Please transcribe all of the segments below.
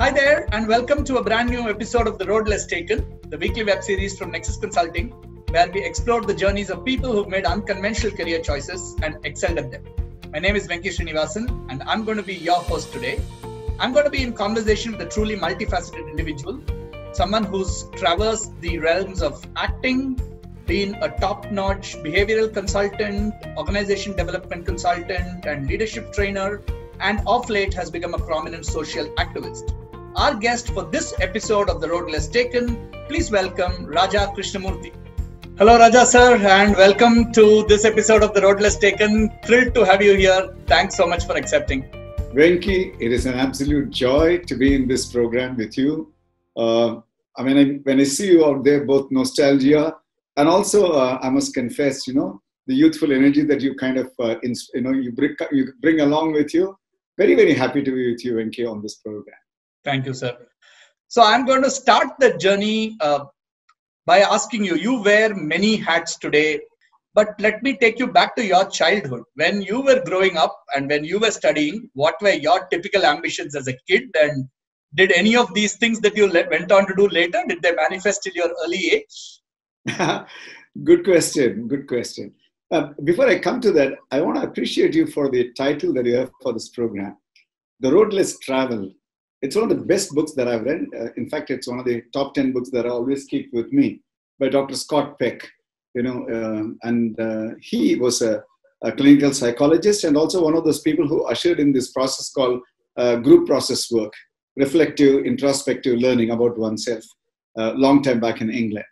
Hi there, and welcome to a brand new episode of The Road Less Taken, the weekly web series from Nexus Consulting, where we explore the journeys of people who've made unconventional career choices and excelled at them. My name is Venky Srinivasan, and I'm going to be your host today. I'm going to be in conversation with a truly multifaceted individual, someone who's traversed the realms of acting, been a top notch behavioral consultant, organization development consultant, and leadership trainer, and of late has become a prominent social activist. Our guest for this episode of The Road Less Taken, please welcome Raja Krishnamoorthy. Hello, Raja sir, and welcome to this episode of The Road Less Taken. Thrilled to have you here. Thanks so much for accepting. Venky, it is an absolute joy to be in this program with you. Uh, I mean, I, when I see you out there, both nostalgia and also, uh, I must confess, you know, the youthful energy that you kind of, uh, ins- you know, you bring, you bring along with you. Very, very happy to be with you, Venky, on this program. Thank you, sir. So I'm going to start the journey uh, by asking you. You wear many hats today, but let me take you back to your childhood. When you were growing up and when you were studying, what were your typical ambitions as a kid? And did any of these things that you went on to do later, did they manifest in your early age? good question. Good question. Uh, before I come to that, I want to appreciate you for the title that you have for this program, The Road Less Travel. It's one of the best books that I've read. Uh, in fact, it's one of the top 10 books that I always keep with me by Dr. Scott Peck. You know, uh, and uh, he was a, a, clinical psychologist and also one of those people who ushered in this process called uh, group process work, reflective, introspective learning about oneself, a long time back in England.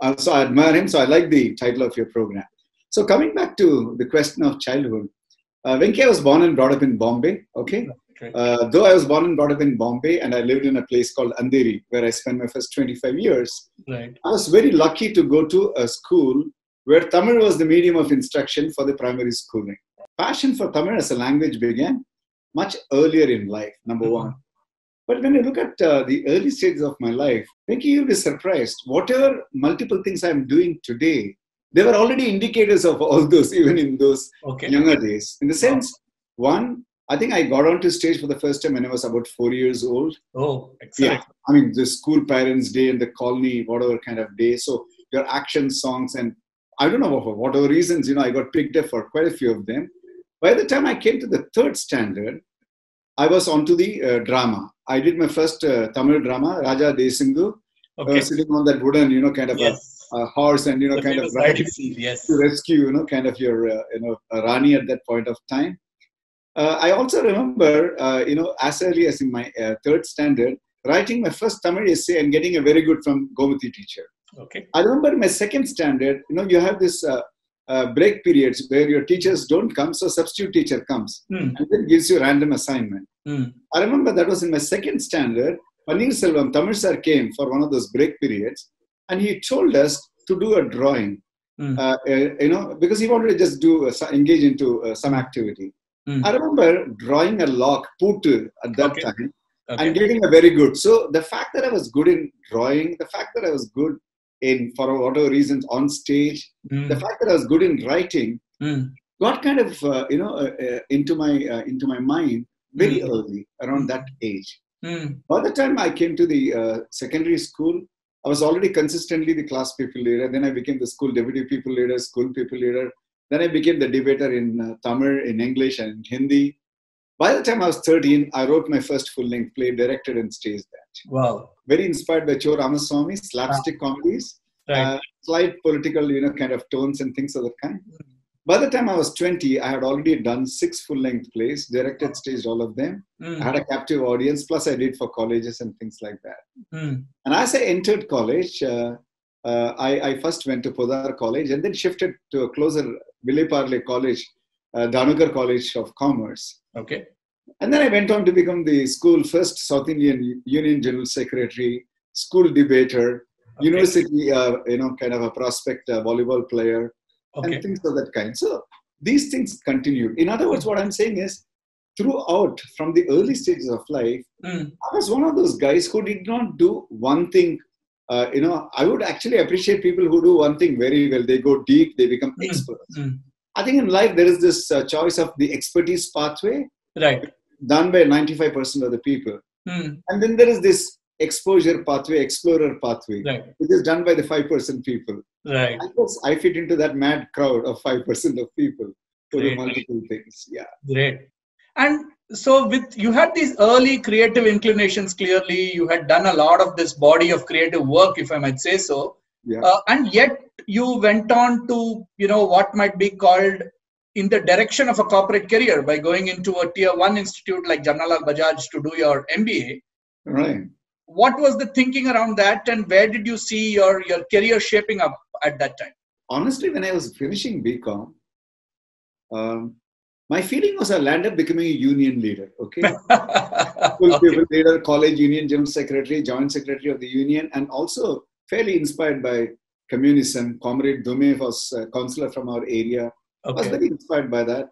Uh, so I admire him. So I like the title of your program. So coming back to the question of childhood, uh, I was born and brought up in Bombay. Okay, uh, though I was born and brought up in Bombay, and I lived in a place called Andheri, where I spent my first 25 years. Right. I was very lucky to go to a school where Tamil was the medium of instruction for the primary schooling. Passion for Tamil as a language began much earlier in life. Number mm-hmm. one. But when you look at uh, the early stages of my life, Venky, you'll be surprised. Whatever multiple things I'm doing today, there were already indicators of all those, even in those okay. younger days. In the sense, one, I think I got onto stage for the first time when I was about four years old. Oh, excellent. Yeah. I mean, the school parents' day and the colony, whatever kind of day. So your action songs, and I don't know for whatever reasons, you know, I got picked up for quite a few of them. By the time I came to the third standard, I was onto the uh, drama. I did my first uh, Tamil drama, Raja Desingu, okay. uh, sitting on that wooden, you know, kind of yes. a, a, horse and, you know, the kind of scene, yes. to rescue, you know, kind of your, uh, you know, Rani at that point of time. Uh, I also remember, uh, you know, as early as in my third standard, writing my first Tamil essay and getting a very good from Gomathi teacher. Okay. I remember my second standard, you know, you have this uh, break periods where your teachers don't come, so substitute teacher comes mm. and then gives you random assignment. Mm. I remember that was in my second standard. Paneer Selvam, Tamil sir came for one of those break periods, and he told us to do a drawing. Mm. Uh, you know, because he wanted to just do uh, engage into uh, some activity. I remember drawing a lock, putu, at that okay. time, okay. and getting a very good. So the fact that I was good in drawing, the fact that I was good in for whatever reasons on stage mm. the fact that i was good in writing mm. got kind of uh, you know uh, uh, into my into my mind very mm. early around that age Hmm. by the time i came to the uh, secondary school i was already consistently the class people leader then i became the school deputy people leader school people leader then i became the debater in uh, tamil in english and in hindi by the time I was 13, I wrote my first full length play, directed and staged that. Wow. Very inspired by Cho Ramaswamy, slapstick ah. comedies, right. uh, slight political, you know, kind of tones and things of that kind. Mm. By the time I was 20, I had already done six full length plays, directed, staged all of them. Mm. I had a captive audience, plus I did for colleges and things like that. Mm. And as I entered college, uh, uh, I, I, first went to Podar College and then shifted to a closer Vile Parle College, uh, College of Commerce. Okay. And then I went on to become the school first South Indian Union General Secretary, school debater, okay. university, uh, you know, kind of a prospect uh, volleyball player, okay. and things of that kind. So these things continued. In other words, what I'm saying is, throughout from the early stages of life, mm. I was one of those guys who did not do one thing. Uh, you know, I would actually appreciate people who do one thing very well. They go deep, they become mm. experts. Mm. I think in life there is this uh, choice of the expertise pathway right done by 95% of the people. Mm. And then there is this exposure pathway, explorer pathway, Right. which is done by the 5% people. Right. I guess I fit into that mad crowd of 5% of people who do multiple things. Yeah. Great. And so with you had these early creative inclinations clearly you had done a lot of this body of creative work if i might say so Yeah. uh, and yet you went on to you know what might be called in the direction of a corporate career by going into a tier 1 institute like jamnalal bajaj to do your mba Right. what was the thinking around that and where did you see your your career shaping up at that time Honestly, when I was finishing BCom, um, my feeling was I'll end up becoming a union leader. Okay. Full okay. people leader, college union general secretary, joint secretary of the union, and also fairly inspired by communism. Comrade Dume was a counselor from our area. I was very inspired by that.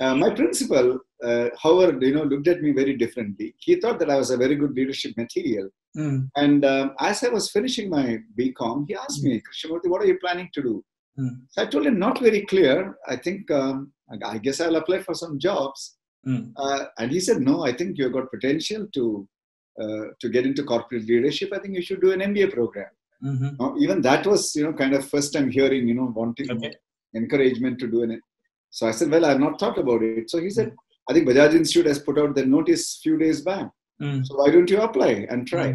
Uh, my principal, uh, however, you know, looked at me very differently. He thought that I was a very good leadership material. Mm, And um, as I was finishing my BCom, he asked me, Krishnamoorthy, what are you planning to do? Mm, So I told him, not very clear. I think, um, I- guess I'll apply for some jobs. mm, Uh, and he said, no, I think you've got potential to, uh, to get into corporate leadership. I think you should do an MBA program. mhm. Now, even that was, you know, kind of first time hearing, you know, wanting Okay. encouragement to do it. So I said, well, I've not thought about it. So he said, I think Bajaj Institute has put out the notice few days back. Mm, So why don't you apply and try?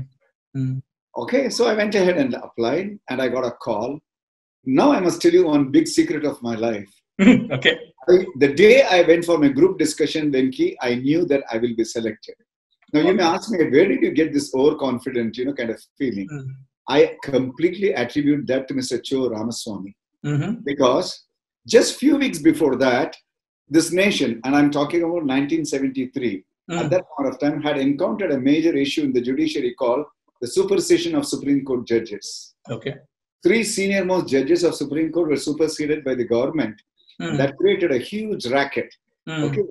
mm, Okay, so I went ahead and applied and I got a call. Now I must tell you one big secret of my life. okay I, the day I went for my group discussion, Venky, I knew that I will be selected. Now you may ask me, where did you get this overconfident, you know, kind of feeling? Mm, I completely attribute that to Mr. Cho Ramaswamy mhm. because just few weeks before that, this nation, and I'm talking about 1973, at Mm, that point of time, had encountered a major issue in the judiciary called the supersession of Supreme Court judges. okay Three senior most judges of Supreme Court were superseded by the government. Mm, That created a huge racket. mm, Okay.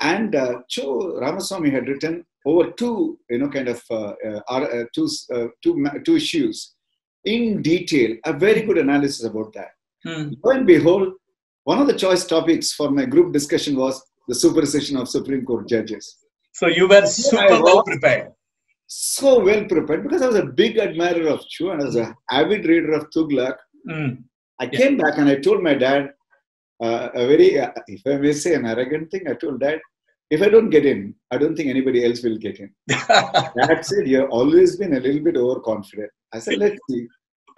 And uh, Cho Ramaswamy had written over two, you know, kind of uh, uh, uh, two, uh, two, two issues in detail, a very good analysis about that. mm. Lo and behold, one of the choice topics for my group discussion was the supersession of Supreme Court judges. So you were super well prepared. So well prepared because I was a big admirer of Cho and I was an avid reader of Tughlaq. Mm, I came back and I told my dad uh, a very, uh, if I may say, an arrogant thing. I told dad, if I don't get in, I don't think anybody else will get in. Dad said, "You've always been a little bit overconfident." I said, "Let's see,"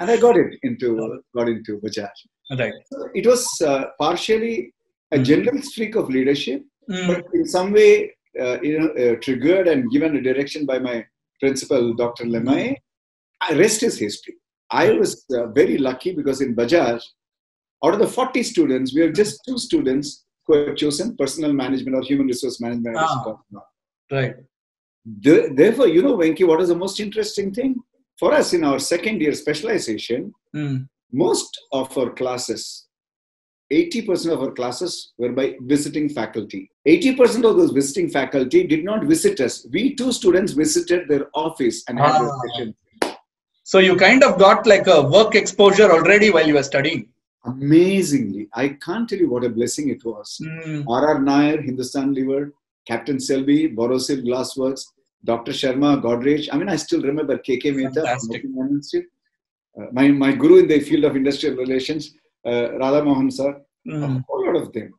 and I got it into got into Bajaj. right. So it was uh, partially a Mm. general streak of leadership, Mm, but in some way, uh, you know, uh, triggered and given a direction by my principal, Dr. Lemay. I rest is history. I was uh, very lucky because in Bajaj, out of the 40 students, we have just two students who have chosen personal management or human resource management. Ah. right. The- Therefore, you know, Venky, what is the most interesting thing? For us in our second year specialization, Mm, most of our classes, 80% of our classes were by visiting faculty. 80% of those visiting faculty did not visit us. We two students visited their office and had Ah. session. So you kind of got like a work exposure already while you were studying. Amazingly, I can't tell you what a blessing it was. Mm, R.R. Nair, Hindustan Lever, Captain Selby, Borosil Glassworks, Dr. Sharma, Godrej. I mean, I still remember KK Mehta from Fantastic. Open Uh, my, my guru in the field of industrial relations, uh, Radha Mohan sir, mm, a whole lot of them.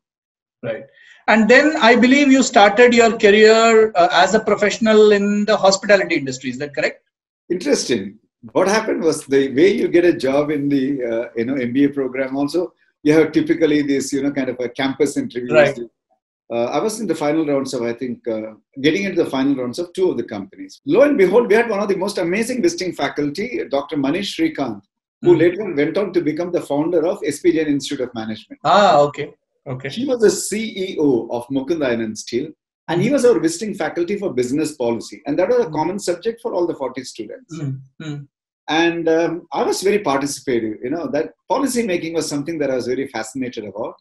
right. And then I believe you started your career uh, as a professional in the hospitality industry. Is that correct? Interesting. What happened was the way you get a job in the uh, you know MBA program. Also, you have typically this you know kind of a campus interview. Right. Uh, I was in the final rounds of I think uh, getting into the final rounds of two of the companies. Lo and behold, we had one of the most amazing visiting faculty, Dr. Manish Shrikant, who Mm. later went on to become the founder of SP Jain Institute of Management. Ah, okay. Okay. She was the CEO of Mukund Iron and Steel, and he was our visiting faculty for business policy, and that was a common subject for all the 40 students. Mm, mm, And um, I was very participative. You know that policy making was something that I was very fascinated about.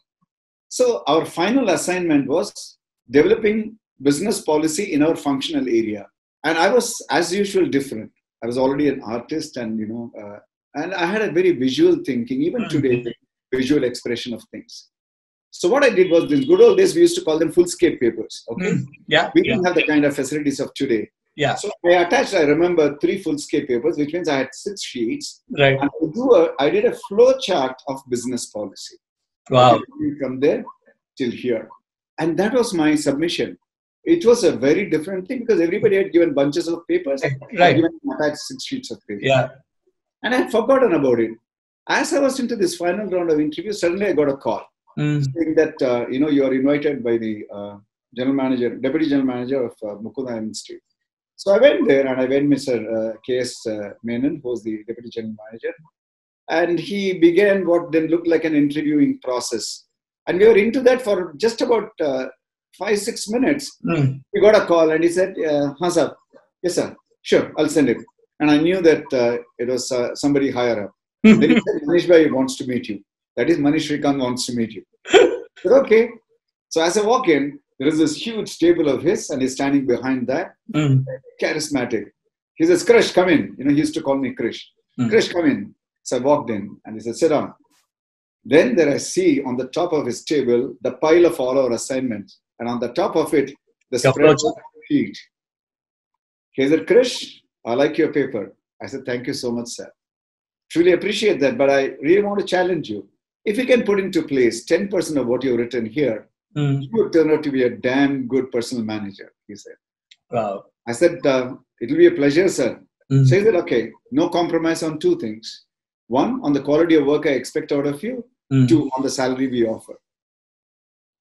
So our final assignment was developing business policy in our functional area, and I was, as usual, different. I was already an artist, and you know, uh, and I had a very visual thinking. Even Mm. today, visual expression of things. So what I did was, in good old days, we used to call them full-scape papers. Okay, mm. Yeah. we yeah. didn't have the kind of facilities of today. Yeah. So I attached, I remember, three full scale papers, which means I had six sheets. Right. And I, do a, I did a flow chart of business policy. Wow. From there till here. And that was my submission. It was a very different thing because everybody had given bunches of papers. I had Right. given attached six sheets of paper. Yeah. And I had forgotten about it. As I was into this final round of interview, suddenly I got a call Mm. saying that uh, you know you are invited by the uh, general manager, deputy general manager of uh, Mukunda Institute. So I went there and I went Mr. Uh, K.S. Uh, Menon, who was the deputy general manager, and he began what then looked like an interviewing process. And we were into that for just about uh, five six minutes. Mm. We got a call and he said, uh, "Huh, sir. Yes, sir. Sure, I'll send it." And I knew that uh, it was uh, somebody higher up. Then he said, Manish Bhai wants to meet you. That is, Manish Shrikant wants to meet you. Said, okay. So as I walk in, there is this huge table of his, and he's standing behind that, Mm. charismatic. He says, Krish, come in. You know, he used to call me Krish. Mm. Krish, come in. So I walked in, and he said, sit down. Then there I see on the top of his table the pile of all our assignments, and on the top of it, the spread sheet. He said, Krish, I like your paper. I said, thank you so much, sir. Truly appreciate that, but I really want to challenge you. If you can put into place 10% of what you've written here, Mm. you would turn out to be a damn good personal manager, he said. Wow. I said, uh, it'll be a pleasure, sir. Mm. So he said, okay, no compromise on two things. One, on the quality of work I expect out of you. Mm. Two, on the salary we offer.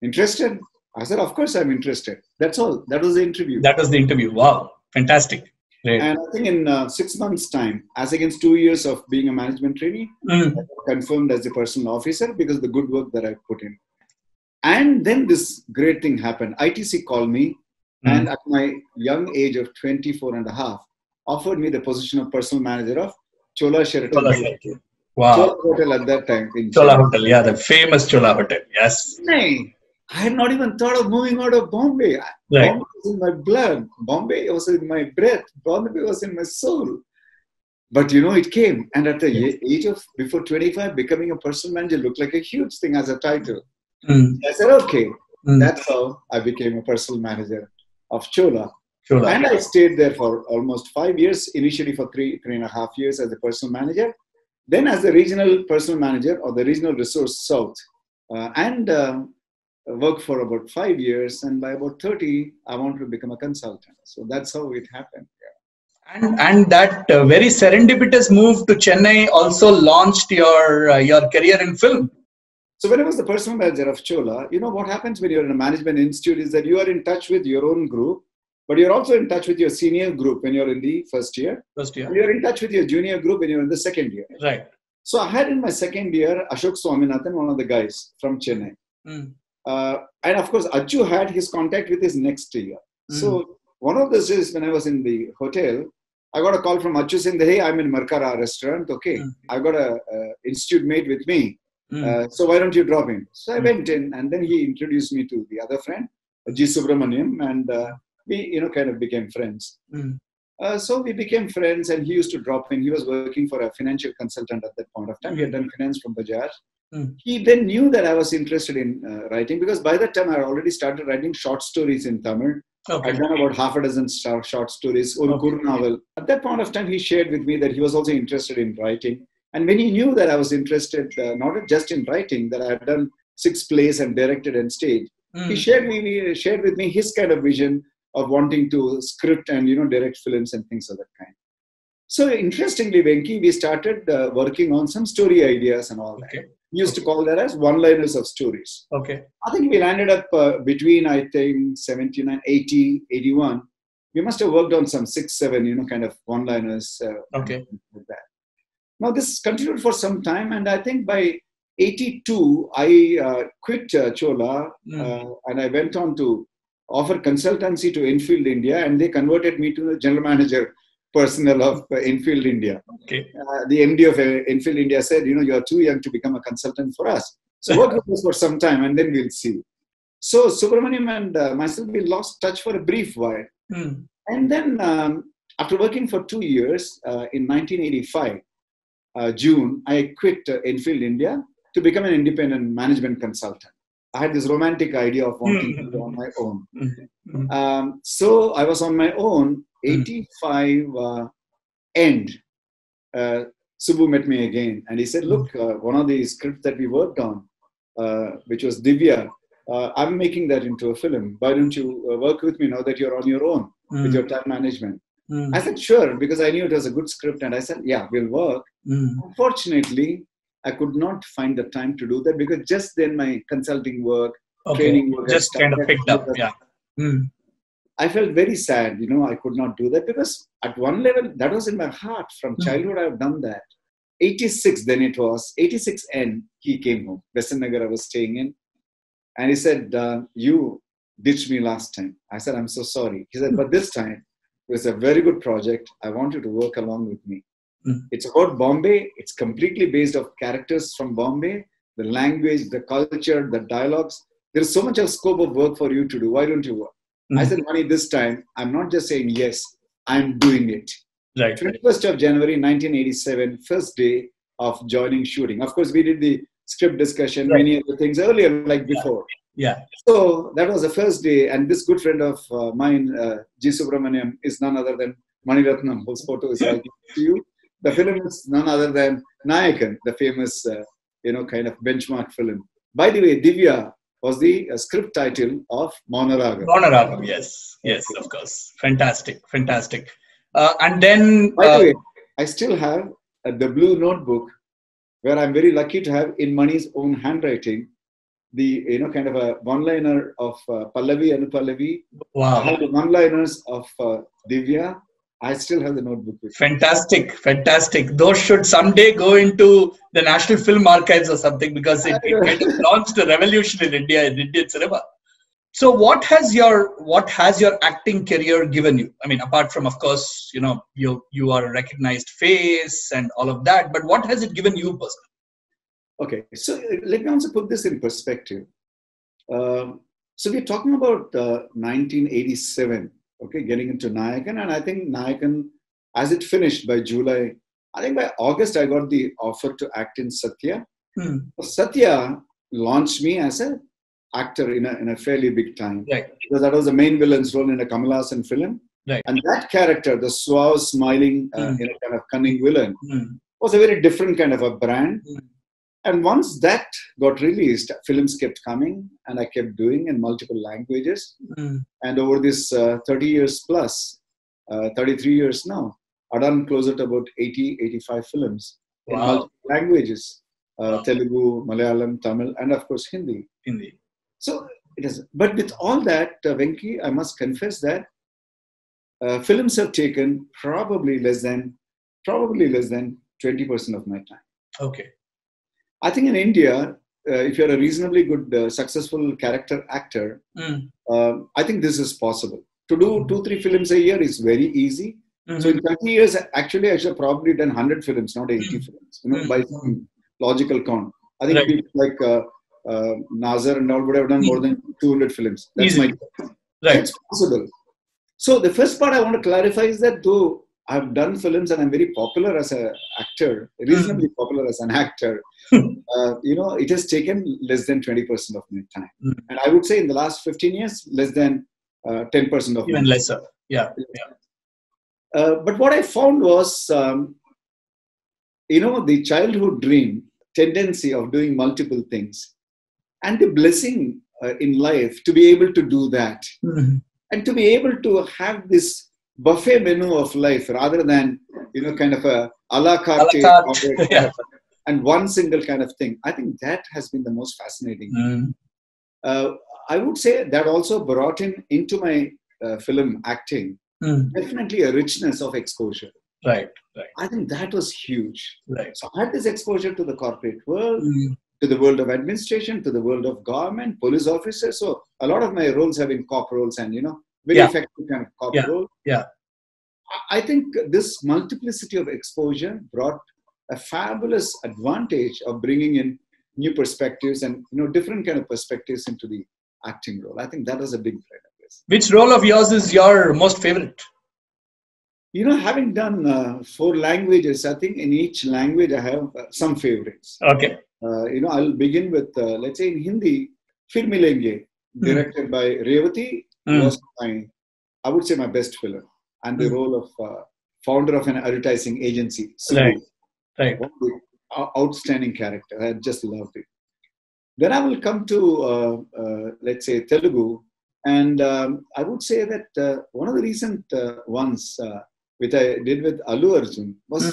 Interested? I said, of course I'm interested. That's all. That was the interview. That was the interview. Wow. Fantastic. Great. and I think in uh, six months' time, as against two years of being a management trainee, Mm. Confirmed as a personal officer because of the good work that I put in. And then this great thing happened. ITC called me Mm. and at my young age of 24 and a half, offered me the position of personal manager of Chola Sheraton. Chola Hotel. Wow. Chola Hotel at that time. In Chola. Hotel. Yeah, the famous Chola Hotel. Yes. Chennai. I had not even thought of moving out of Bombay. Right. Bombay was in my blood. Bombay was in my breath. Bombay was in my soul. But you know, it came. And at the Yes. age of before 25, becoming a personal manager looked like a huge thing as a title. Mm. I said, okay, Mm. that's how I became a personal manager of Chola. Chola. And I stayed there for almost five years, initially for three, three and a half years as a personal manager, then as the regional personal manager or the regional resource south, uh, and um, worked for about five years. And by about 30, I wanted to become a consultant. So that's how it happened. And, and that uh, very serendipitous move to Chennai also launched your uh, your career in film. So when I was the personal manager of Chola, you know what happens when you're in a management institute is that you are in touch with your own group, but you're also in touch with your senior group when you're in the first year. First year. You're in touch with your junior group when you're in the second year. Right. So I had in my second year Ashok Swaminathan, one of the guys from Chennai. Mm. Uh, and of course, Achu had his contact with his next year. So one of those days when I was in the hotel, I got a call from Achu saying, that, "Hey, I'm in Markara restaurant. Okay, Mm. I got a, uh institute mate with me. Mm. Uh, so why don't you drop in?" So I Mm. went in, and then he introduced me to the other friend, G. Subramaniam, and uh, we, you know, kind of became friends. Mm. Uh, so we became friends, and he used to drop in. He was working for a financial consultant at that point of time. He had done finance from Bajaj. Mm. He then knew that I was interested in uh, writing because by that time I had already started writing short stories in Tamil. Okay. I'd done about half a dozen short, short stories, or Okay. Novel. At that point of time, he shared with me that he was also interested in writing. And when he knew that I was interested uh, not just in writing, that I had done six plays and directed and staged, Mm. he shared with me shared with me his kind of vision of wanting to script and you know direct films and things of that kind. So interestingly, Venky, we started uh, working on some story ideas and all that. Okay. We used to call that as one-liners of stories. Okay. I think we landed up uh, between I think 79, 80, 81. We must have worked on some six, seven, you know, kind of one-liners. Uh, Okay. Like that. Now this continued for some time, and I think by 82 I uh, quit uh, Chola Mm. uh, and I went on to offer consultancy to Enfield India, and they converted me to the general manager personnel of uh, Enfield India. Okay. Uh, the MD of uh, Enfield India said, you know, you are too young to become a consultant for us. So work with us for some time, and then we'll see. So Subramaniam and uh, myself, we lost touch for a brief while. Mm. And then, um, after working for two years uh, in 1985, uh, June, I quit uh, Enfield India to become an independent management consultant. I had this romantic idea of wanting to be on my own. Mhm. Um, so I was on my own 85 uh, end, uh, Subbu met me again and he said, Look, uh, one of the scripts that we worked on, uh, which was Divya, uh, I'm making that into a film. Why don't you uh, work with me now that you're on your own with your time management? Mm. I said, Sure, because I knew it was a good script. And I said, Yeah, we'll work. Mm. Unfortunately, I could not find the time to do that because just then my consulting work, Okay. training work, Just kind of picked up. Yeah. Mm. I felt very sad, you know, I could not do that because at one level, that was in my heart. From Mm. childhood, I've done that. 86, then it was, 86 N, he came home. Besant Nagar, I was staying in. And he said, uh, You ditched me last time. I said, I'm so sorry. He said, But this time, it was a very good project. I want you to work along with me. Mm. It's about Bombay. It's completely based of characters from Bombay, the language, the culture, the dialogues. There's so much of scope of work for you to do. Why don't you work? I Mm. said, Mani, this time, I'm not just saying yes, I'm doing it. Right. 21st of January 1987, first day of joining shooting. Of course, we did the script discussion, Right. many other things earlier, like before. Yeah. So that was the first day, and this good friend of uh, mine, uh, G. Subramaniam, is none other than Mani Ratnam, whose photo is right to you. The film is none other than Nayakan, the famous, uh, you know, kind of benchmark film. By the way, Divya was the uh, script title of Mouna Ragam. Honorable. Yes. Yes. Of course. Fantastic. Fantastic. Uh, and then. By uh, the way, I still have uh, the blue notebook where I'm very lucky to have in Mani's own handwriting the you know kind of a one-liner of uh, Pallavi Anu Pallavi. I wow. have the one-liners of uh, Divya. I still have the notebook. Fantastic, fantastic. Those should someday go into the National Film Archives or something because it, it kind of launched a revolution in India in Indian cinema. So, what has your what has your acting career given you? I mean, apart from, of course, you know, you you are a recognized face and all of that, but what has it given you personally? Okay, so uh, let me also put this in perspective. Um, so we're talking about uh, 1987, okay, getting into Nayakan, and I think Nayakan, as it finished by July, I think by August I got the offer to act in Satya. Hmm. Satya launched me as an actor in a, in a fairly big time Right. because that was the main villain's role in a Kamal Haasan film. Right. And that character, the suave, smiling, uh, Mm. you know, kind of cunning villain, Hmm. was a very different kind of a brand. Mm. And once that got released, films kept coming, and I kept doing in multiple languages. Hmm. And over this uh, 30 years plus, uh, 33 years now, I've done closer to about 80, 85 films in Wow. multiple languages uh, Wow. Telugu, Malayalam, Tamil, and of course Hindi. Hindi. So it is. But with all that, uh, Venky, I must confess that uh, films have taken probably less than probably less than 20% of my time. Okay. I think in India, uh, if you're a reasonably good, uh, successful character actor, Hmm. um, I think this is possible. To do two, three films a year is very easy. Mhm. So in 30 years, actually, I should have probably done 100 films, not 80 films, you know, Mm. by some logical count. I think Right. people like uh, uh, Nassar and all would have done more than 200 films. That's Easily. my right. it's possible. So the first part I want to clarify is that though I've done films and I'm very popular as an actor, reasonably popular as an actor, uh, you know, it has taken less than 20% of my time. Mm. And I would say in the last 15 years, less than uh, 10% of my Even lesser. Yeah. Yeah. uh, but what I found was, um, you know, the childhood dream tendency of doing multiple things and the blessing uh, in life to be able to do that Mhm. and to be able to have this buffet menu of life rather than, you know, kind of a a la carte, A la carte, yeah. and one single kind of thing. I think that has been the most fascinating. Mm. Uh, I would say that also brought in into my uh, film acting Mm. definitely a richness of exposure. Right. Right. I think that was huge. Right. So I had this exposure to the corporate world, Mm. to the world of administration, to the world of government, police officers. So a lot of my roles have been cop roles and, you know, very Yeah. effective kind of cop Yeah. role. Yeah. I- think this multiplicity of exposure brought a fabulous advantage of bringing in new perspectives and, you know, different kind of perspectives into the acting role. I think that was a big thread of this. Which role of yours is your most favorite? You know, having done uh, four languages, I think in each language I have uh, some favorites. Okay. uh, you know, I'll begin with, uh, let's say in Hindi, Phir Milenge, directed by Revathi, Mm. was my, I would say my best film. and the Mm. role of uh, founder of an advertising agency. So Right. Right. one of the ou- outstanding character. I just loved it. Then I will come to, uh, uh, let's say, Telugu. And um, I would say that uh, one of the recent uh, ones, uh, which I did with Allu Arjun, was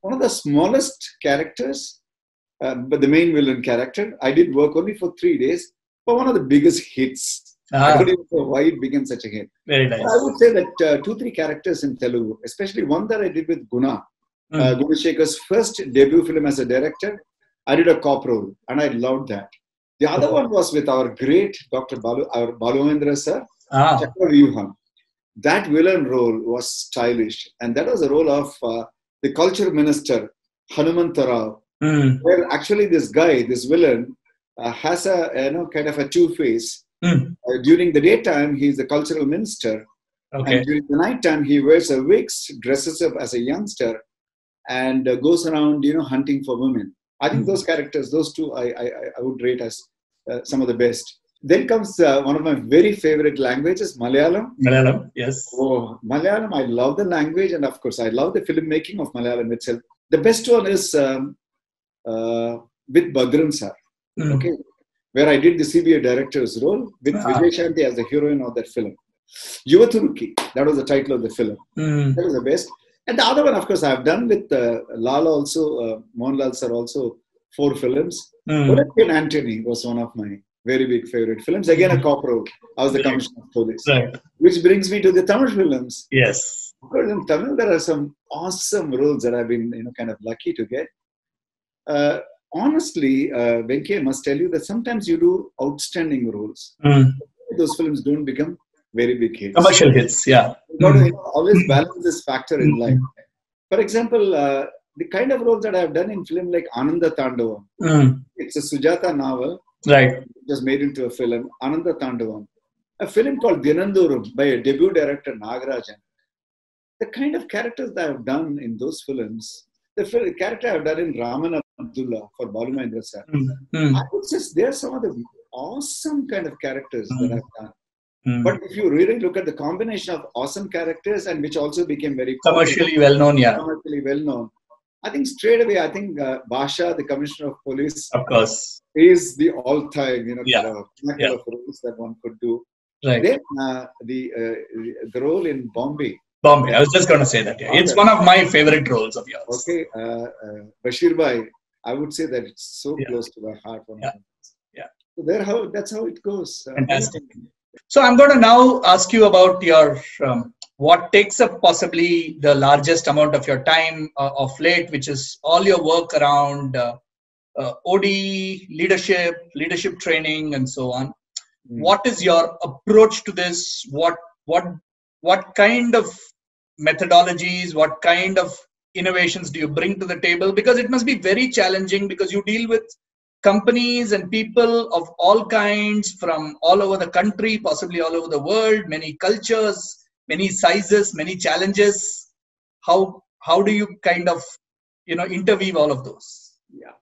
one of the smallest characters, uh, but the main villain character. I did work only for three days, but one of the biggest hits. I Ah, don't even know why it became such a hit. very nice. I would say that uh, two, three characters in Telugu, especially one that I did with Guna, Mm. uh, Gunasekhar's first debut film as a director. I did a cop role, and I loved that. The other one was with our great Dr. Balu, our Baluendra sir, Ah, Chakravyuham. That villain role was stylish, and that was the role of uh, the culture minister, Hanumantarao, mm, where actually this guy, this villain, uh, has a you know kind of a two face. Mm, Uh, during the daytime, he's the cultural minister, okay. and during the night time, he wears a wig, dresses up as a youngster, and uh, goes around, you know, hunting for women. I think Mhm. those characters, those two, I, I, I- would rate as uh, some of the best. Then comes uh, one of my very favorite languages, Malayalam. Malayalam, yes. Oh, Malayalam, I love the language, and of course, I love the filmmaking of Malayalam itself. The best one is um, uh, with Bhadran sir, Mm, okay, where I did the CBA director's role with Ah. Vijay Shanti as the heroine of that film. Yuvathurki, that was the title of the film. mm, That was the best. And the other one, of course, I've done with uh, Lala also, uh, Mohanlal sir also, four films. mm. Olympian Anthony was one of my very big favorite films. Again, a cop role. I was the commissioner of police. Right. Which brings me to the Tamil films. Yes. Of course, in Tamil, there are some awesome roles that I've been, you know, kind of lucky to get. Uh, honestly, uh, Venky, I must tell you that sometimes you do outstanding roles. Mm. Those films don't become very big hits. Commercial hits, yeah. You got to Mm. know, always balance this factor in Mm. life. For example, uh, the kind of roles that I've done in film like Ananda Tandavam, Mm. it's a Sujatha novel, Right. just made into a film, Ananda Tandavam. A film called Dinandurum by a debut director, Nagarajan. The kind of characters that I've done in those films, the fil- character I've done in Raman Abdullah for Balu Mahendra sir, Mm. Mm. I would say they're some of the awesome kind of characters that Mm. I've done. Mm. But if you really look at the combination of awesome characters and which also became very Commercially well known, yeah. commercially well known, I think straight away, I think uh, Baasha, the commissioner of police, Of course. is the all-time, you know, Yeah. kind of, pinnacle Yeah. of roles that one could do. Right. Then uh, the uh, the role in Bombay, Bombay. I was just going to say that. Yeah. It's one of my favorite roles of yours. okay, uh, uh, Bashir Bhai, I would say that it's so Yeah. close to my heart. Yeah. Yeah. So there, how that's how it goes. Uh, Fantastic. So I'm going to now ask you about your um, what takes up possibly the largest amount of your time uh, of late, which is all your work around uh, uh, OD leadership, leadership training, and so on. Mm. What is your approach to this? What what what kind of methodologies? What kind of innovations do you bring to the table? Because it must be very challenging because you deal with companies and people of all kinds from all over the country, possibly all over the world, many cultures, many sizes, many challenges. How how do you kind of you know interweave all of those? Yeah.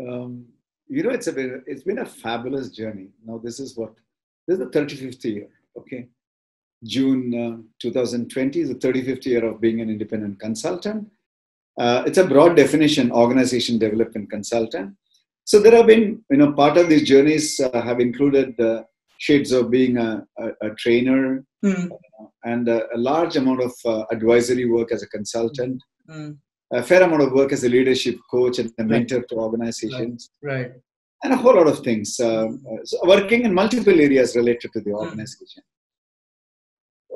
Um, you know, it's a been, it's been a fabulous journey. Now, this is what this is the 35th year. Okay, June uh, 2020 is the 35th year of being an independent consultant. Uh, it's a broad definition, organization development consultant. So there have been, you know, part of these journeys uh, have included uh, shades of being a, a, a trainer Mm, and a, a large amount of uh, advisory work as a consultant, mm, a fair amount of work as a leadership coach and a Right. mentor to organizations, right. and a whole lot of things. Um, uh, so working in multiple areas related to the Mm. organization.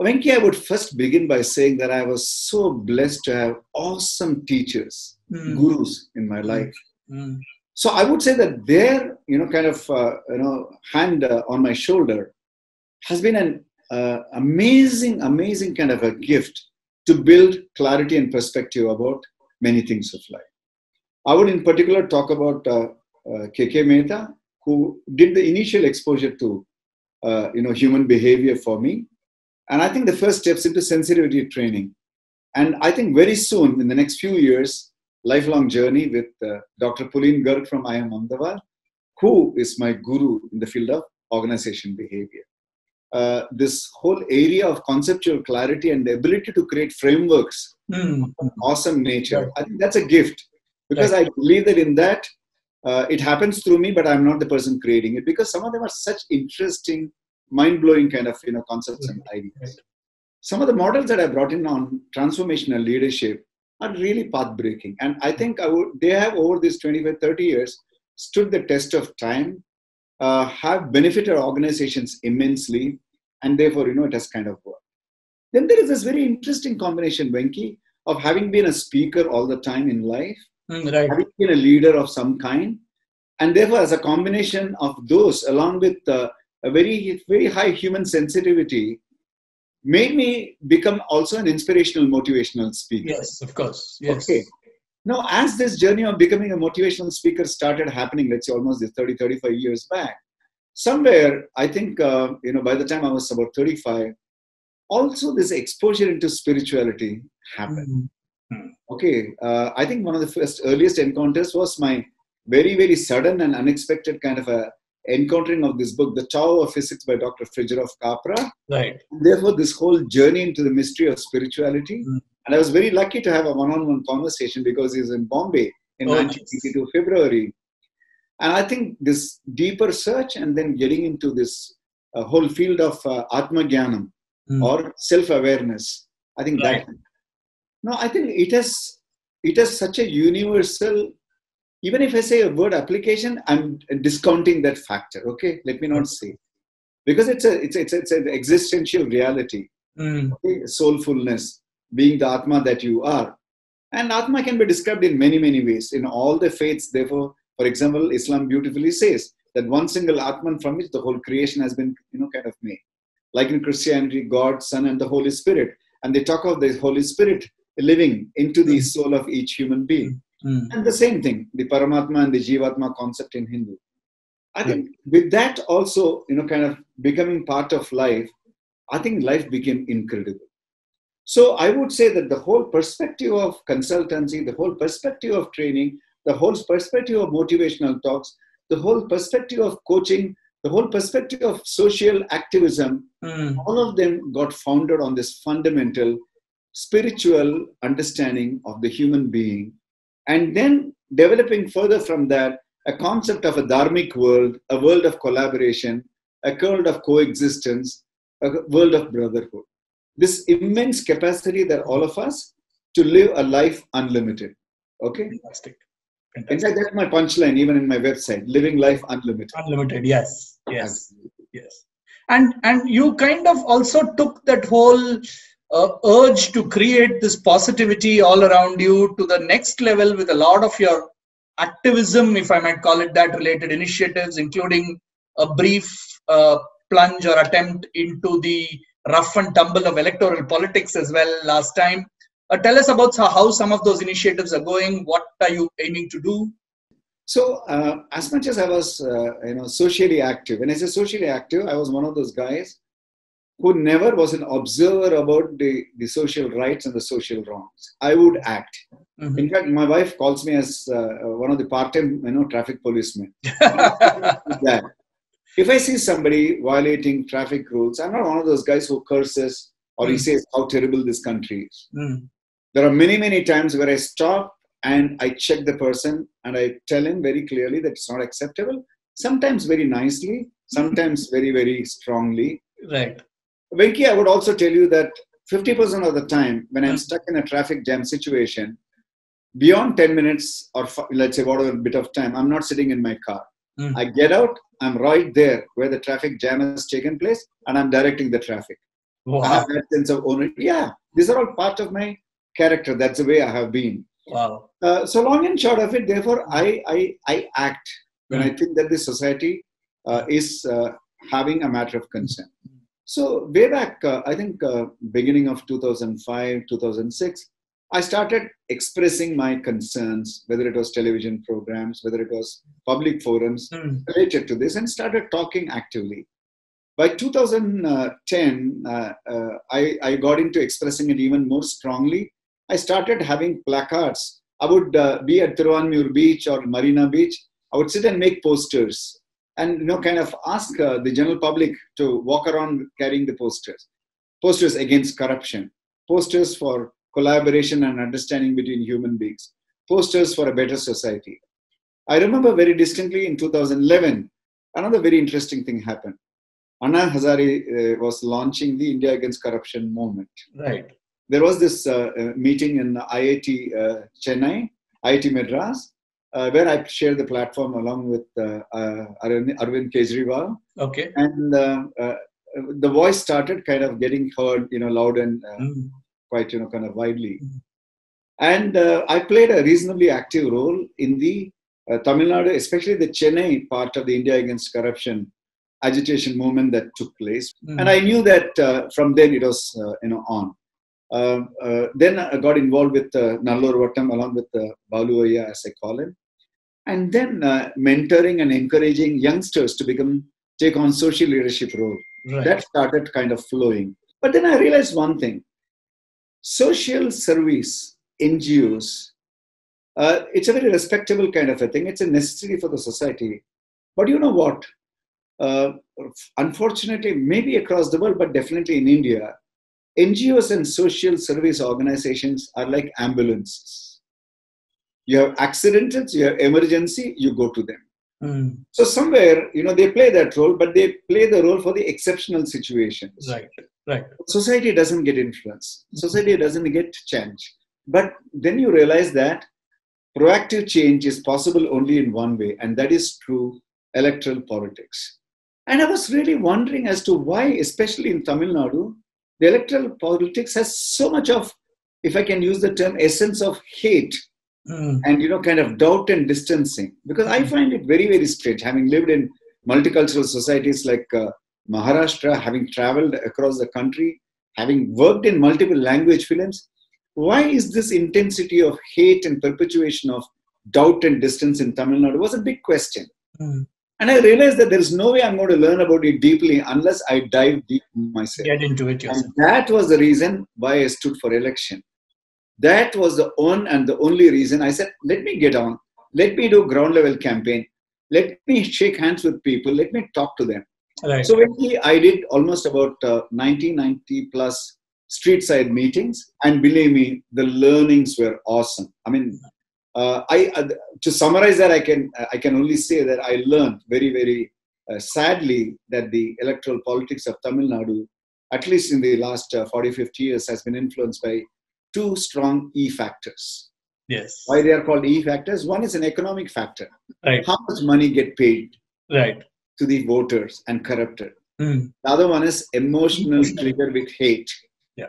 Venky, I would first begin by saying that I was so blessed to have awesome teachers, Mm, gurus in my life. mm, So I would say that their, you know, kind of, uh, you know, hand uh, on my shoulder has been an uh, amazing, amazing kind of a gift to build clarity and perspective about many things of life. I would, in particular, talk about uh, uh, KK Mehta, who did the initial exposure to, uh, you know, human behavior for me, and I think the first steps into sensitivity training. And I think very soon, in the next few years, lifelong journey with uh, Dr. Pulin Garg from IIM Ahmedabad, who is my guru in the field of organization behavior. uh, this whole area of conceptual clarity and the ability to create frameworks Mm. awesome nature. Right. I think that's a gift because I believe that in that uh, it happens through me, but I'm not the person creating it because some of them are such interesting, mind-blowing kind of you know concepts and ideas. Some of the models that I brought in on transformational leadership are really path-breaking, and I think I would, they have over these 25, 30 years stood the test of time, uh, have benefited organizations immensely, and therefore you know it has kind of worked. Then there is this very interesting combination, Venky, of having been a speaker all the time in life, Mm, right. having been a leader of some kind, and therefore, as a combination of those, along with uh, a very, very high human sensitivity, made me become also an inspirational, motivational speaker. Yes, of course. Yes. Okay. Now, as this journey of becoming a motivational speaker started happening, let's say almost 30, 35 years back, somewhere, I think, uh, you know, by the time I was about 35, also this exposure into spirituality happened. Mm. Okay. Uh, I think one of the first, earliest encounters was my very, very sudden and unexpected kind of a encountering of this book, The Tao of Physics by Dr. Fritjof Capra Right. therefore this whole journey into the mystery of spirituality Mm. and i was very lucky to have a one-on-one conversation because he's in bombay in Oh, 1982 february and i think this deeper search and then getting into this uh, whole field of uh, atma jnanam Mm. or self-awareness i think Right. that no i think it has it has such a universal even if i say a word application i'm discounting that factor okay? Let me not say. Because it's a it's a, it's, a, it's an existential reality Mm. okay? soulfulness being the atma that you are. And atma can be described in many many ways. In all the faiths therefore for example islam beautifully says that one single atman from which the whole creation has been you know kind of made. Like in christianity god son and the holy spirit. And they talk of the holy spirit living into the soul of each human being Mm. and the same thing the paramatma and the jivatma concept in hindu i think with that also you know kind of becoming part of life i think life became incredible so i would say that the whole perspective of consultancy the whole perspective of training the whole perspective of motivational talks the whole perspective of coaching the whole perspective of social activism Mm. all of them got founded on this fundamental spiritual understanding of the human being and then developing further from that a concept of a dharmic world a world of collaboration a world of coexistence a world of brotherhood this immense capacity that all of us to live a life unlimited okay Fantastic. in fact that's my punchline even in my website living life unlimited Unlimited. Yes. Yes. Yes. And and you kind of also took that whole uh, urge to create this positivity all around you to the next level with a lot of your activism, if I might call it that, related initiatives, including a brief uh, plunge or attempt into the rough and tumble of electoral politics as well last time. Uh, tell us about how, some of those initiatives are going. What are you aiming to do? So, uh, as much as I was, uh, you know, socially active, when I say socially active, I was one of those guys who never was an observer about the, the social rights and the social wrongs. I would act. Mhm. In fact, my wife calls me as uh, one of the part-time, you know, traffic policemen. If I see somebody violating traffic rules, I'm not one of those guys who curses or he Mm. says how terrible this country is. Mm. There are many, many times where I stop and I check the person and I tell him very clearly that it's not acceptable. Sometimes very nicely, sometimes very, very strongly. Right. Venky, I would also tell you that 50% of the time when I'm Mm. stuck in a traffic jam situation, beyond 10 minutes or let's say whatever bit of time, I'm not sitting in my car. Mm. I get out, I'm right there where the traffic jam has taken place, and I'm directing the traffic. Wow. I have that sense of ownership. Yeah, these are all part of my character. That's the way I have been. Wow. Uh, so long and short of it, therefore, I I, I act when I think that this society uh, is uh, having a matter of concern. So way back, uh, I think uh, beginning of 2005, 2006, I started expressing my concerns, whether it was television programs, whether it was public forums Mm. related to this, and started talking actively. By 2010, uh, uh, I, I got into expressing it even more strongly. I started having placards. I would uh, be at Thiruvanmiyur Beach or Marina Beach. I would sit and make posters and you know kind of ask uh, the general public to walk around carrying the posters. Posters against corruption. Posters for collaboration and understanding between human beings. Posters for a better society. I remember very distinctly in 2011 another very interesting thing happened. Anna hazare uh, was launching the india against corruption movement. Right. There was this uh, uh meeting in iit uh, chennai iit madras uh, where I shared the platform along with uh, uh, Arvind Kejriwal. Okay. And uh, uh, the voice started kind of getting heard, you know, loud and mm. quite, you know, kind of widely. Mm. And I played a reasonably active role in the Tamil Nadu, especially the Chennai part of the India Against Corruption agitation movement that took place. Mm. And I knew that from then it was, you know, on. Uh, uh, then I got involved with uh, Nallor Vattam along with uh, Balu as I call him and then uh, mentoring and encouraging youngsters to become take on social leadership role. Right. that started kind of flowing. But then i realized one thing. Social service ngos uh, it's a very respectable kind of a thing. It's a necessity for the society. But you know what? Uh, unfortunately maybe across the world but definitely in india ngos and social service organizations are like ambulances you have accidents, you have emergency, you go to them. Mm. So somewhere, you know, they play that role, but they play the role for the exceptional situations. Right, right. Society doesn't get influence. Society doesn't get change. But then you realize that proactive change is possible only in one way, and that is through electoral politics. And I was really wondering as to why, especially in Tamil Nadu, the electoral politics has so much of, if I can use the term, essence of hate mm. and you know kind of doubt and distancing because i find it very very strange having lived in multicultural societies like uh, maharashtra having traveled across the country having worked in multiple language films why is this intensity of hate and perpetuation of doubt and distance in tamil nadu was a big question mm. and i realized that there is no way i'm going to learn about it deeply unless i dive deep myself get into it yourself. and that was the reason why i stood for election that was the one and the only reason I said, let me get on, let me do ground level campaign, let me shake hands with people, let me talk to them. Right. So when he, I did almost about uh, 90, 90 plus street side meetings, and believe me, the learnings were awesome. I mean, uh, I uh, to summarize that, I can I can only say that I learned very very uh, sadly that the electoral politics of Tamil Nadu, at least in the last uh, 40, 50 years, has been influenced by two strong E factors. Yes. Why they are called E factors? One is an economic factor. Right. How much money get paid right. to the voters and corrupted. Mm. The other one is emotional trigger with hate. Yeah.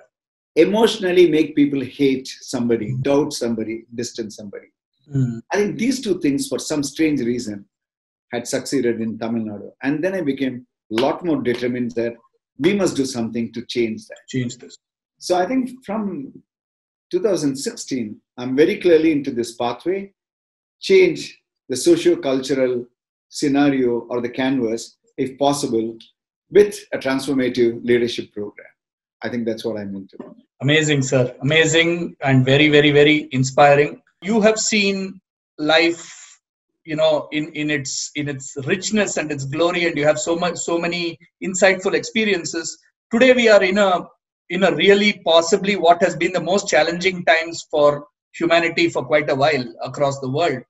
Emotionally make people hate somebody, doubt somebody, distance somebody. Mm. I think these two things, for some strange reason, had succeeded in Tamil Nadu. And then I became a lot more determined that we must do something to change that. Change this. So I think from 2016, I'm very clearly into this pathway, change the socio-cultural scenario or the canvas, if possible, with a transformative leadership program. I think that's what I'm into. Amazing, sir. Amazing and very, very, very inspiring. You have seen life, you know, in, in its in its richness and its glory, and you have so much so many insightful experiences. Today we are in a in a really possibly what has been the most challenging times for humanity for quite a while across the world.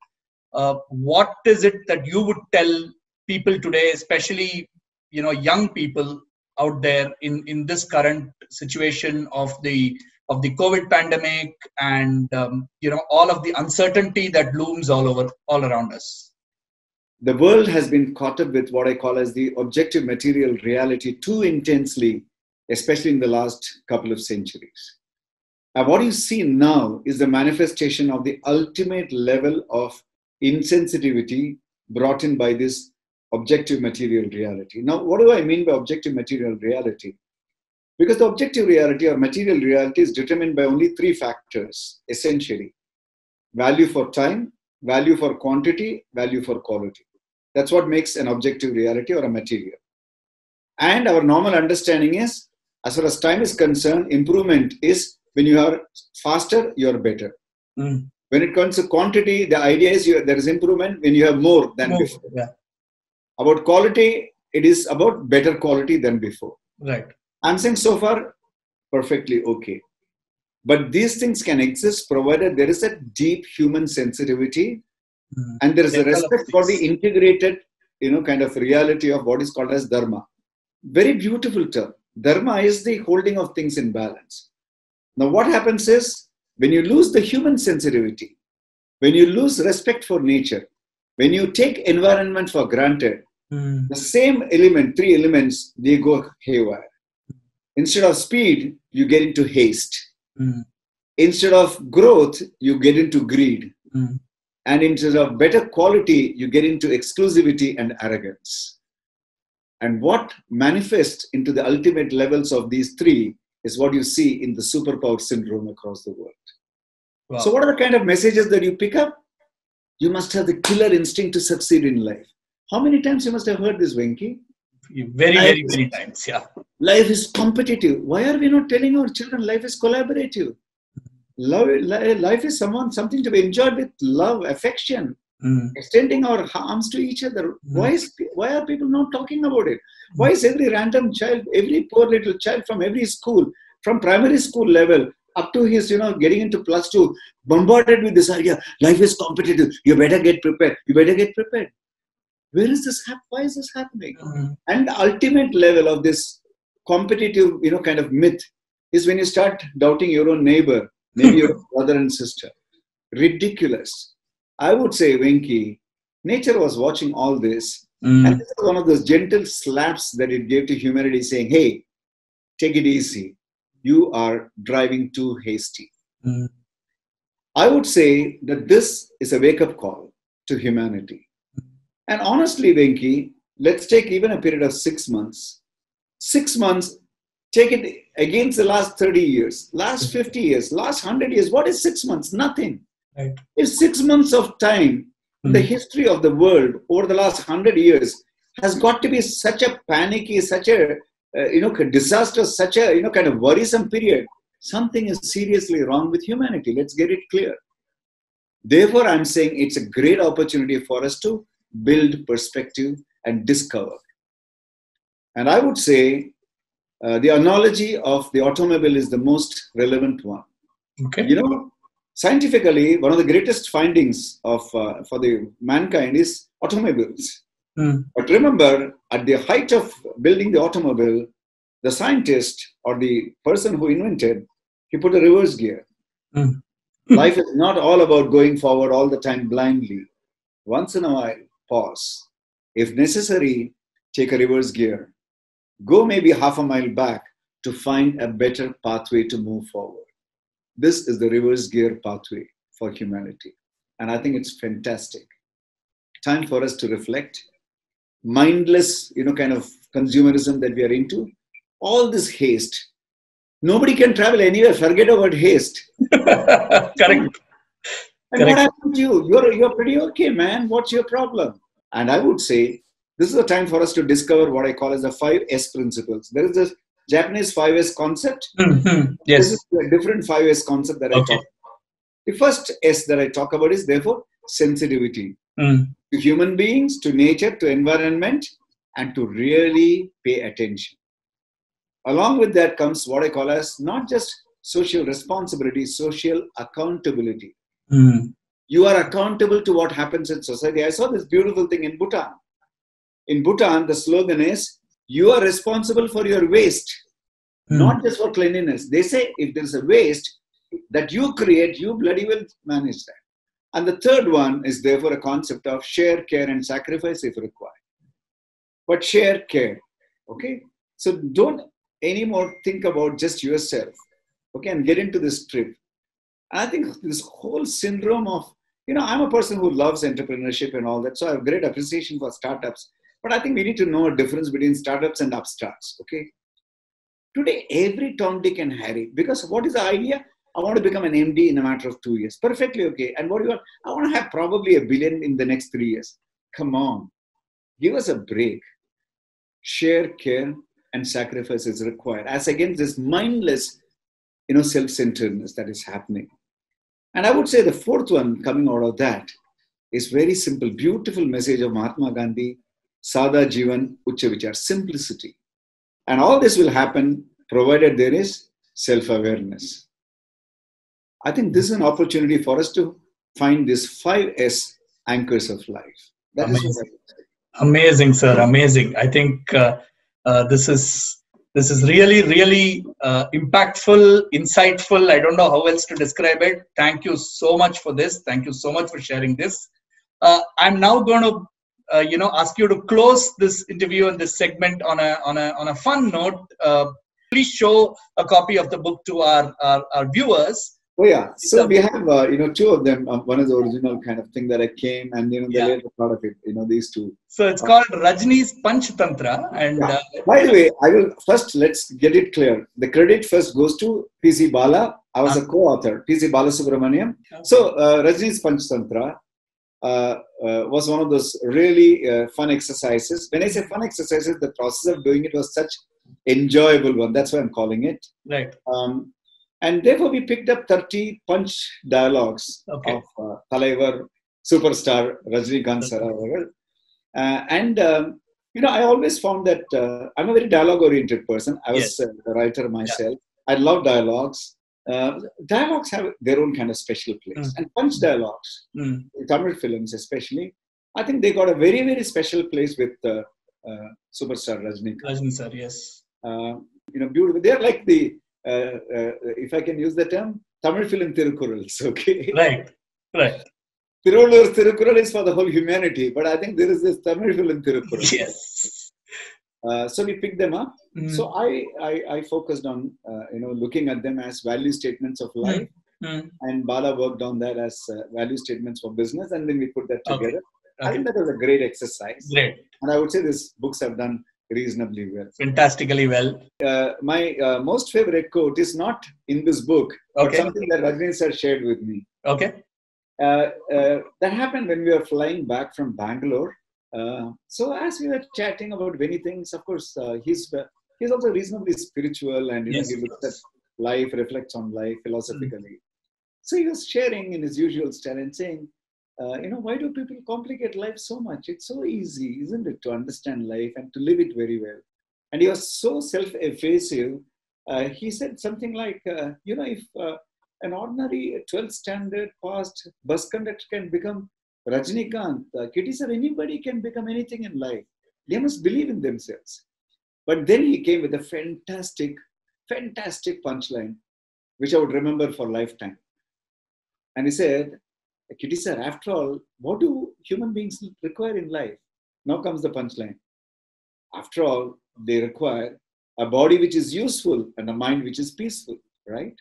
Uh, what is it that you would tell people today, especially you know young people out there in in this current situation of the of the COVID pandemic and um, you know all of the uncertainty that looms all over all around us? The world has been caught up with what I call as the objective material reality too intensely especially in the last couple of centuries. And what you see now is the manifestation of the ultimate level of insensitivity brought in by this objective material reality. Now, what do I mean by objective material reality? Because the objective reality or material reality is determined by only three factors, essentially value for time, value for quantity, value for quality. That's what makes an objective reality or a material. And our normal understanding is as far as time is concerned, improvement is when you are faster, you are better. Mm. When it comes to quantity, the idea is you, there is improvement when you have more than more, before. Yeah. About quality, it is about better quality than before. Right. I'm saying so far, perfectly okay. But these things can exist provided there is a deep human sensitivity Mm. and there is a respect for the integrated, you know, kind of reality of what is called as dharma. Very beautiful term. Dharma is the holding of things in balance. Now, what happens is when you lose the human sensitivity, when you lose respect for nature, when you take environment for granted, Mm. the same element, three elements, they go haywire. Instead of speed, you get into haste. Mm. Instead of growth, you get into greed. Mm. And instead of better quality, you get into exclusivity and arrogance. And what manifests into the ultimate levels of these three is what you see in the superpower syndrome across the world. Wow. So, what are the kind of messages that you pick up? You must have the killer instinct to succeed in life. How many times you must have heard this, Venky? very, very, many times. Yeah. Life is competitive. Why are we not telling our children life is collaborative? Love, life is someone something to be enjoyed with love, affection, Mm. extending our arms to each other. Why is why are people not talking about it? Why is every random child, every poor little child from every school, from primary school level up to his, you know, getting into plus two, bombarded with this idea: life is competitive. You better get prepared. You better get prepared. Where is this? hap- Why is this happening? Mm. And the ultimate level of this competitive, you know, kind of myth is when you start doubting your own neighbor, maybe your brother and sister. Ridiculous. I would say, Venky, nature was watching all this. Mm. And this is one of those gentle slaps that it gave to humanity, saying, hey, take it easy. You are driving too hasty. Mm. I would say that this is a wake up call to humanity. And honestly, Venky, let's take even a period of six months. Six months, take it against the last 30 years, last 50 years, last 100 years. What is six months? Nothing. Right. If six months of time in the Mm. history of the world over the last 100 years has got to be such a panicky, such a uh, you know disaster, such a you know kind of worrisome period, something is seriously wrong with humanity. Let's get it clear. Therefore, I'm saying it's a great opportunity for us to build perspective and discover. And I would say uh, the analogy of the automobile is the most relevant one. Okay. You know, scientifically, one of the greatest findings of uh, for the mankind is automobiles. Mm. But remember, at the height of building the automobile, the scientist or the person who invented, he put a reverse gear. Mm. Life is not all about going forward all the time blindly. Once in a while, pause. If necessary, take a reverse gear. Go maybe half a mile back to find a better pathway to move forward. This is the reverse gear pathway for humanity. And I think it's fantastic. Time for us to reflect. Mindless, you know, kind of consumerism that we are into. All this haste. Nobody can travel anywhere. Forget about haste. Correct. And Correct. what happened to you? You're, you're pretty okay, man. What's your problem? And I would say this is a time for us to discover what I call as the five S principles. There is this Japanese five S concept. Mhm. This Yes. is a different five S concept that I Okay. talk. The first S that I talk about is therefore sensitivity Mm. to human beings, to nature, to environment, and to really pay attention. Along with that comes what I call as not just social responsibility, social accountability. Mm. You are accountable to what happens in society. I saw this beautiful thing in Bhutan. In Bhutan, the slogan is you are responsible for your waste, Mm. not just for cleanliness. They say if there's a waste that you create, you bloody will manage that. And the third one is therefore a concept of share, care, and sacrifice if required. But share care. Okay? So don't anymore think about just yourself. Okay, and get into this trip. I think this whole syndrome of, you know, I'm a person who loves entrepreneurship and all that, so I have great appreciation for startups. But I think we need to know a difference between startups and upstarts. Okay. Today, every Tom, Dick, and Harry, because what is the idea? I want to become an MD in a matter of two years. Perfectly okay. And what do you want? I want to have probably a billion in the next three years. Come on. Give us a break. Share, care, and sacrifice is required. As against this mindless, you know, self-centeredness that is happening. And I would say the fourth one coming out of that is very simple, beautiful message of Mahatma Gandhi Sada Jivan Ucha Vichar, simplicity. And all this will happen provided there is self awareness. I think this is an opportunity for us to find these five S anchors of life. That amazing. amazing, sir. Amazing. I think uh, uh, this is this is really really uh, impactful, insightful. I don't know how else to describe it. Thank you so much for this. Thank you so much for sharing this. Uh, I'm now going to uh, you know ask you to close this interview and this segment on a on a on a fun note. Uh, please show a copy of the book to our our, our viewers Oh yeah, so we have uh, you know two of them. Um, one is the original kind of thing that I came, and you know the yeah. later part of it. You know these two. So it's uh, called Rajni's Punchtantra. And yeah. uh, by the way, I will first let's get it clear. The credit first goes to PC Bala. I was a uh-huh. co-author, PC Balasubramanian. Okay. So uh, Rajni's Punchtantra uh, uh, was one of those really uh, fun exercises. When I say fun exercises, the process of doing it was such enjoyable one. That's why I'm calling it. Right. Um, and therefore, we picked up 30 punch dialogues okay. of uh, Thalaivar, superstar Rajinikanth Saravar. Uh, and, um, you know, I always found that uh, I'm a very dialogue oriented person. I was yes. a writer myself. Yeah. I love dialogues. Uh, dialogues have their own kind of special place. Mm. And punch dialogues, mm. Tamil films especially, I think they got a very, very special place with uh, uh, superstar Rajinikanth. Rajni sir, yes. Uh, you know, beautiful. They're like the uh, uh, if I can use the term, Tamil film Tirukurals, okay? Right, right. Thiruvalluvar Tirukural is for the whole humanity, but I think there is this Tamil film Tirukural. Yes. Uh, so we picked them up. Mm. So I, I, I focused on uh, you know looking at them as value statements of life, mm. And Bala worked on that as uh, value statements for business, and then we put that together. Okay. I think that was a great exercise. Great. And I would say these books have done reasonably well. Fantastically well. Uh, my uh, most favorite quote is not in this book, okay. but something that Rajni sir shared with me. Okay. Uh, uh that happened when we were flying back from Bangalore. Uh, so as we were chatting about many things, of course, uh, he's he's also reasonably spiritual and you yes, know, he looks at life, reflects on life philosophically. Mm. So he was sharing in his usual style and saying, uh, you know, why do people complicate life so much? It's so easy, isn't it, to understand life and to live it very well. And he was so self-effacive. Uh, he said something like, uh, you know, if uh, an ordinary 12th standard passed bus conductor can become Rajinikanth, uh, Kitty sir, anybody can become anything in life. They must believe in themselves. But then he came with a fantastic, fantastic punchline, which I would remember for lifetime. And he said, Kitty sir, after all, what do human beings require in life? Now comes the punchline. After all, they require a body which is useful and a mind which is peaceful, right?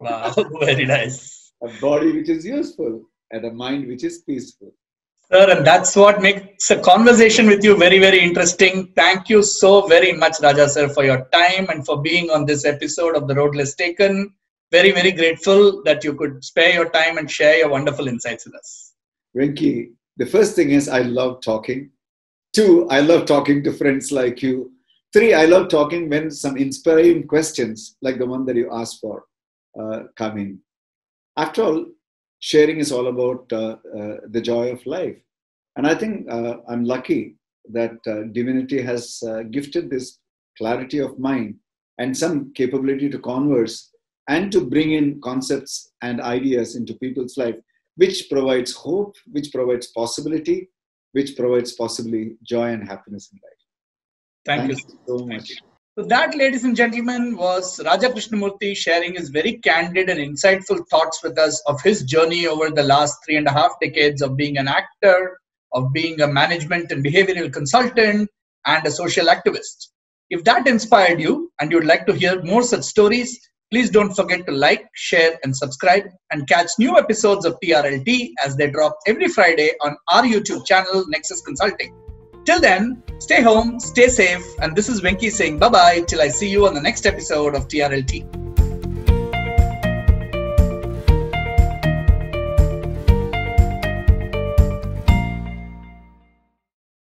Wow, very nice. a body which is useful and a mind which is peaceful. Sir, and that's what makes a conversation with you very, very interesting. Thank you so very much, Raja sir, for your time and for being on this episode of The Road Less Taken very, very grateful that you could spare your time and share your wonderful insights with us. Venky, the first thing is I love talking. Two, I love talking to friends like you. Three, I love talking when some inspiring questions like the one that you asked for uh, come in. After all, sharing is all about uh, uh, the joy of life. And I think uh, I'm lucky that uh, divinity has uh, gifted this clarity of mind and some capability to converse and to bring in concepts and ideas into people's life, which provides hope, which provides possibility, which provides possibly joy and happiness in life. Thank, Thank you so much. So that, ladies and gentlemen, was Raja Krishnamoorthy sharing his very candid and insightful thoughts with us of his journey over the last three and a half decades of being an actor, of being a management and behavioral consultant, and a social activist. If that inspired you and you'd like to hear more such stories, Please don't forget to like, share, and subscribe, and catch new episodes of TRLT as they drop every Friday on our YouTube channel, Nexus Consulting. Till then, stay home, stay safe, and this is Venky saying bye bye till I see you on the next episode of TRLT.